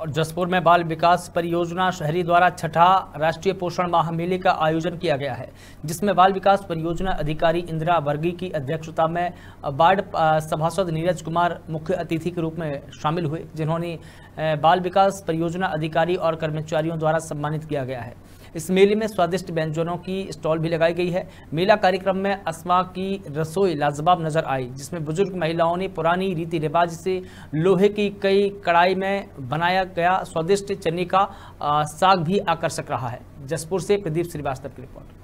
और जसपुर में बाल विकास परियोजना शहरी द्वारा छठा राष्ट्रीय पोषण माह मेले का आयोजन किया गया है, जिसमें बाल विकास परियोजना अधिकारी इंदिरा वर्गी की अध्यक्षता में वार्ड सभासद नीरज कुमार मुख्य अतिथि के रूप में शामिल हुए, जिन्होंने बाल विकास परियोजना अधिकारी और कर्मचारियों द्वारा सम्मानित किया गया है। इस मेले में स्वादिष्ट व्यंजनों की स्टॉल भी लगाई गई है। मेला कार्यक्रम में असमा की रसोई लाजवाब नज़र आई, जिसमें बुज़ुर्ग महिलाओं ने पुरानी रीति रिवाज से लोहे की कई कढ़ाई में बनाया गया स्वादिष्ट चने का साग भी आकर्षक रहा है। जसपुर से प्रदीप श्रीवास्तव की रिपोर्ट।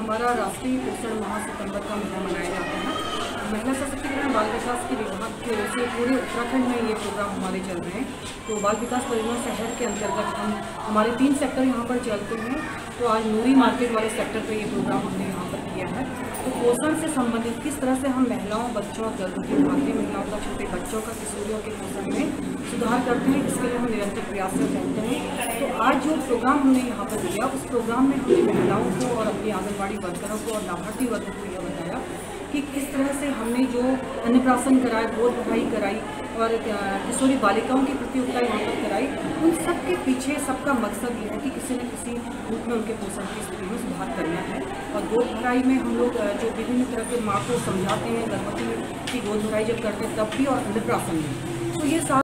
हमारा राष्ट्रीय पोषण माह सितंबर का महीना मनाया महिला सशक्तिकरण बाल विकास के विभाग की ओर से पूरे उत्तराखंड में ये प्रोग्राम हमारे चल रहे हैं। तो बाल विकास परियोजना शहर के अंतर्गत हम, हमारे तीन सेक्टर यहाँ पर चलते हैं। तो आज नूरी मार्केट वाले सेक्टर पर ये प्रोग्राम हमने यहाँ पर किया है। तो पोषण से संबंधित किस तरह से हम महिलाओं, बच्चों और गर्भवती भारतीय महिलाओं का, छोटे बच्चों का, किशोरियों के पोषण में सुधार करते हैं, इसके लिए हम निरंतर प्रयास रहते हैं। तो आज जो प्रोग्राम हमने यहाँ पर दिया, उस प्रोग्राम में हमने महिलाओं को और अपनी आंगनबाड़ी वर्करों को और लाभार्थी वर्ग को यह कि किस तरह से हमने जो अन्नप्राशन कराए गोद भराई कराई और किशोरी बालिकाओं की प्रतियोगिता यहाँ पर कराई, उन सब के पीछे सबका मकसद ये है कि किसी न किसी रूप में उनके पोषण की स्थिति में सुधार करना है। और गोद भराई में हम लोग, जो विभिन्न तरह के माँ को समझाते हैं गर्भवती की गोद भराई जब करते हैं, तब भी और अन्नप्राशन में। तो ये